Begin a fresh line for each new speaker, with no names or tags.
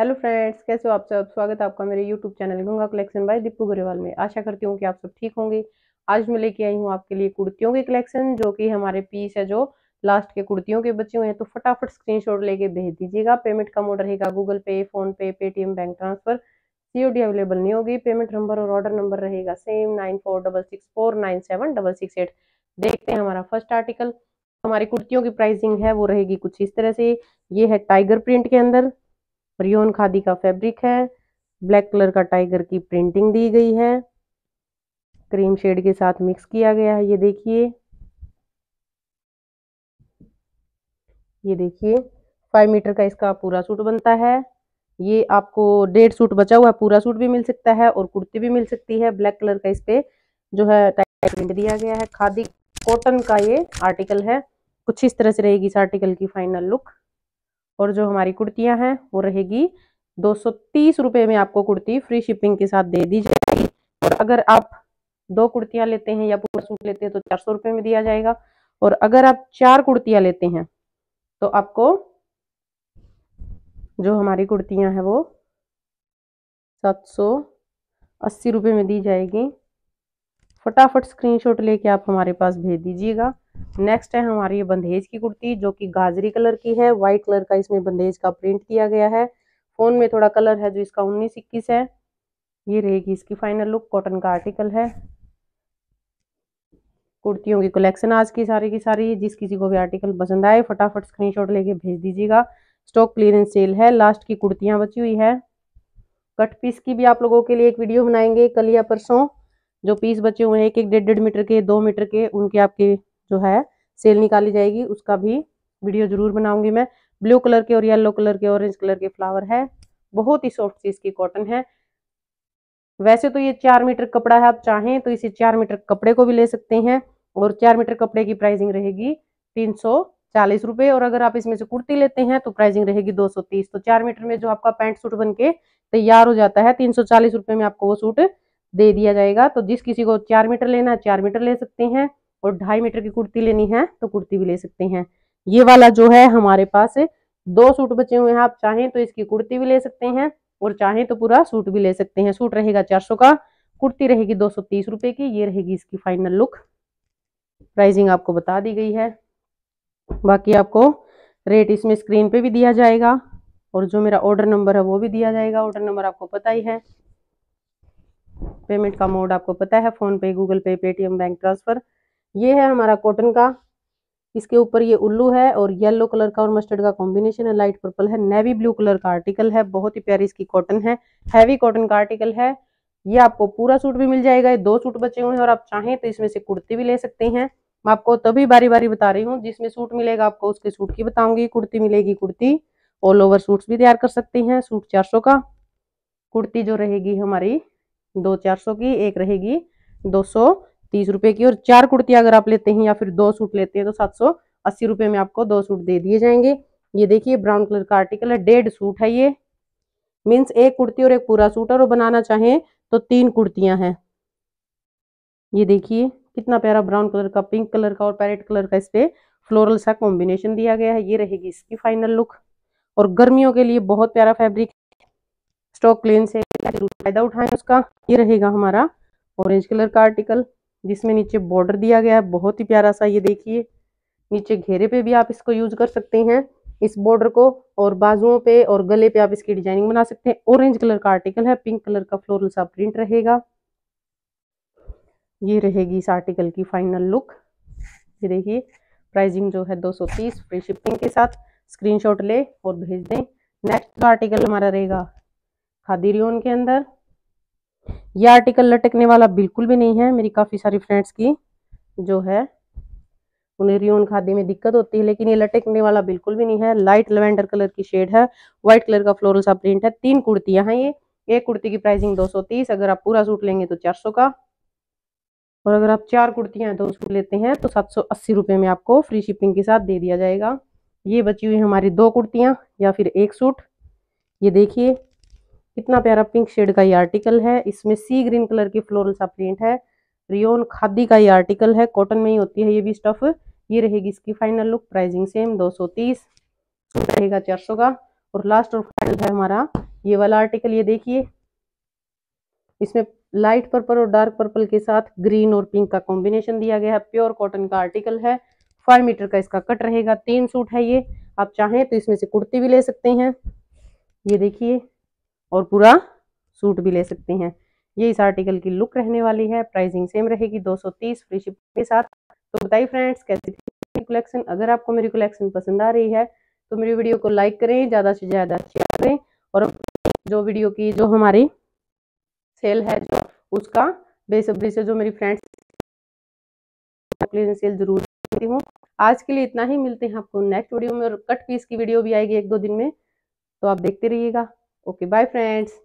Hello friends, कैसे हो आप सब? स्वागत है आपका मेरे YouTube channel Ganga collection by Deepu Grewal में। आशा करती हूँ कि आप सब ठीक होंगे। आज मैं लेके आई हूँ आपके लिए कुर्तियों की कलेक्शन, जो कि हमारे पीस है जो लास्ट के कुर्तियों के बच्चे हुए हैं। तो फटाफट स्क्रीनशॉट लेके भेज दीजिएगा। पेमेंट का मोड रहेगा Google pay PhonePe Paytm bank transfer COD available नहीं होगी। पेमेंट नंबर और ऑर्डर नंबर रहेगा same nine four double six four nine seven double six eight देखते हैं हमारा फ़र्स्ट आर्टिकल हमारी कुर्तियों की प्राइसिंग है, वो रहेगी कुछ इस तरह से। ये है टाइगर प्रिंट के अंदर। रियोन खादी का फैब्रिक है। ब्लैक कलर का टाइगर की प्रिंटिंग दी गई है। क्रीम शेड के साथ मिक्स किया गया है, ये देखिए। ये देखिए, फाइव मीटर का इसका पूरा सूट बनता है। ये आपको डेढ़ सूट बचा हुआ है पूरा सूट भी मिल सकता है और कुर्ती भी मिल सकती है। ब्लैक कलर का इस पे जो है प्रिंट दिया गया है। खादी कॉटन का ये आर्टिकल है। कुछ इस तरह से रहेगी इस आर्टिकल की फाइनल लुक। और जो हमारी कुर्तियाँ हैं, वो रहेगी दो सौ में आपको कुर्ती फ्री शिपिंग के साथ दे दी जाएगी। और अगर आप दो कुर्तियाँ लेते हैं या पूरा सूट लेते हैं तो चार सौ में दिया जाएगा। और अगर आप चार कुर्तियाँ लेते हैं तो आपको जो हमारी कुर्तियाँ हैं, वो सात सौ अस्सी रुपये में दी जाएगी। फटाफट स्क्रीनशॉट लेके आप हमारे पास भेज दीजिएगा। नेक्स्ट है हमारी ये बंदेज की कुर्ती, जो कि गाजरी कलर की है वाइट कलर का इसमें बंदेज का प्रिंट किया गया है। फ़ोन में थोड़ा कलर है जो इसका उन्नीस इक्कीस है। ये रहेगी इसकी फाइनल लुक कॉटन का आर्टिकल है। कुर्तियों की कलेक्शन आज की सारी की सारी, जिस किसी को भी आर्टिकल पसंद आए, फटाफट स्क्रीनशॉट लेके भेज दीजिएगा। स्टॉक क्लियरेंस सेल है लास्ट की कुर्तियाँ बची हुई है। कट पीस की भी आप लोगों के लिए एक वीडियो बनाएँगे कल या परसों, जो पीस बचे हुए हैं एक एक डेढ़ डेढ़ मीटर के, दो मीटर के, उनके आपके जो है सेल निकाली जाएगी, उसका भी वीडियो ज़रूर बनाऊँगी मैं। ब्लू कलर के और येलो कलर के ऑरेंज कलर के फ्लावर है। बहुत ही सॉफ्ट सी इसकी कॉटन है। वैसे तो ये चार मीटर कपड़ा है, आप चाहें तो इसे चार मीटर कपड़े को भी ले सकते हैं और चार मीटर कपड़े की प्राइसिंग रहेगी तीन सौ चालीस रुपये और अगर आप इसमें से कुर्ती लेते हैं तो प्राइसिंग रहेगी दो सौ तीस। तो चार मीटर में जो आपका पैंट सूट बन के तैयार हो जाता है, तीन सौ चालीस रुपये में आपको वो सूट दे दिया जाएगा। तो जिस किसी को चार मीटर लेना है, चार मीटर ले सकते हैं। और ढाई मीटर की कुर्ती लेनी है तो कुर्ती भी ले सकते हैं। ये वाला जो है हमारे पास दो सूट बचे हुए हैं, आप चाहें तो इसकी कुर्ती भी ले सकते हैं और चाहें तो पूरा सूट भी ले सकते हैं। सूट रहेगा चार सौ का, कुर्ती रहेगी दो सौ तीस रुपए की, ये रहेगी इसकी फाइनल लुक प्राइसिंग आपको बता दी गई है। बाकी आपको रेट इसमें स्क्रीन पे भी दिया जाएगा और जो मेरा ऑर्डर नंबर है वो भी दिया जाएगा। ऑर्डर नंबर आपको पता ही है। पेमेंट का मोड आपको पता है, फ़ोन पे गूगल पे पेटीएम बैंक ट्रांसफ़र ये है हमारा कॉटन का। इसके ऊपर ये उल्लू है और येलो कलर का और मस्टर्ड का कॉम्बिनेशन है। लाइट पर्पल है नेवी ब्लू कलर का आर्टिकल है। बहुत ही प्यारी इसकी कॉटन है। हैवी कॉटन का आर्टिकल है। ये आपको पूरा सूट भी मिल जाएगा। ये दो सूट बचे हुए हैं और आप चाहें तो इसमें से कुर्ती भी ले सकते हैं। मैं आपको तभी बारी बारी बता रही हूँ, जिसमें सूट मिलेगा आपको उसके सूट की बताऊँगी। कुर्ती मिलेगी कुर्ती। ऑल ओवर सूट्स भी तैयार कर सकते हैं। सूट चार सौ का। कुर्ती जो रहेगी हमारी दो चार सौ की, एक रहेगी दो सौ। तीस रुपए की, और चार कुर्तियाँ अगर आप लेते हैं या फिर दो सूट लेते हैं तो सात सौ अस्सी रुपये में आपको दो सूट दे दिए जाएँगे। ये देखिए, ब्राउन कलर का आर्टिकल है, डेढ़ सूट है ये। मीन्स एक कुर्ती और एक पूरा सूट और बनाना चाहें तो तीन कुर्तियाँ हैं। ये देखिए, कितना प्यारा ब्राउन कलर का, पिंक कलर का और पैरेट कलर का इस पे फ्लोरल सा कॉम्बिनेशन दिया गया है। ये रहेगी इसकी फाइनल लुक। और गर्मियों के लिए बहुत प्यारा फैब्रिक स्टॉक क्लीन से फ़ायदा उठाएँ उसका। ये रहेगा हमारा ऑरेंज कलर का आर्टिकल। जिसमें नीचे बॉर्डर दिया गया है, बहुत ही प्यारा सा ये देखिए। नीचे घेरे पे भी आप इसको यूज़ कर सकते हैं, इस बॉर्डर को, और बाजुओं पे और गले पे आप इसकी डिज़ाइनिंग बना सकते हैं। ऑरेंज कलर का आर्टिकल है पिंक कलर का फ्लोरल सा प्रिंट रहेगा। ये रहेगी इस आर्टिकल की फाइनल लुक ये देखिए प्राइसिंग जो है 230 फ्री शिपिंग के साथ। स्क्रीनशॉट ले और भेज दें। नेक्स्ट आर्टिकल हमारा रहेगा, खादी रियोन के अंदर। ये आर्टिकल लटकने वाला बिल्कुल भी नहीं है, मेरी काफ़ी सारी फ्रेंड्स की, जो है, उन्हें रियोन खादी में दिक्कत होती है, लेकिन ये लटकने वाला बिल्कुल भी नहीं है। लाइट लेवेंडर कलर की शेड है व्हाइट कलर का फ्लोरल सा प्रिंट है, तीन कुर्तियाँ हैं ये। एक कुर्ती की प्राइसिंग 230 अगर आप पूरा सूट लेंगे तो 400 का। और अगर आप चार कुर्तियाँ दो सूट लेते हैं तो सात सौ में आपको फ्री शिपिंग के साथ दे दिया जाएगा। ये बची हुई हमारी दो कुर्तियाँ या फिर एक सूट ये देखिए कितना प्यारा पिंक शेड का ये आर्टिकल है। इसमें सी ग्रीन कलर की फ्लोरल सा प्रिंट है। रियोन खादी का ये आर्टिकल है। कॉटन में ही होती है ये भी स्टफ़। ये रहेगी इसकी फाइनल लुक। प्राइसिंग सेम 230 रहेगा 400 का। और लास्ट और फाइनल है हमारा ये वाला आर्टिकल। ये देखिए। इसमें लाइट पर्पल और डार्क पर्पल के साथ ग्रीन और पिंक का कॉम्बिनेशन दिया गया है। प्योर कॉटन का आर्टिकल है। फाइव मीटर का इसका कट रहेगा। तीन सूट है ये। आप चाहें तो इसमें से कुर्ती भी ले सकते हैं। ये देखिए। और पूरा सूट भी ले सकते हैं। ये इस आर्टिकल की लुक रहने वाली है। प्राइसिंग सेम रहेगी 230 फ्री शिप के साथ। तो बताइए फ्रेंड्स, कैसी थी कलेक्शन? अगर आपको मेरी कलेक्शन पसंद आ रही है तो मेरी वीडियो को लाइक करें, ज़्यादा से ज़्यादा शेयर करें और जो वीडियो की जो हमारी सेल है, जो उसका बेसब्री से जो मेरी फ्रेंड्स सेल ज़रूर करती हूँ। आज के लिए इतना ही। मिलते हैं आपको नेक्स्ट वीडियो में और कट पीस की वीडियो भी आएगी एक दो दिन में। तो आप देखते रहिएगा। Okay bye friends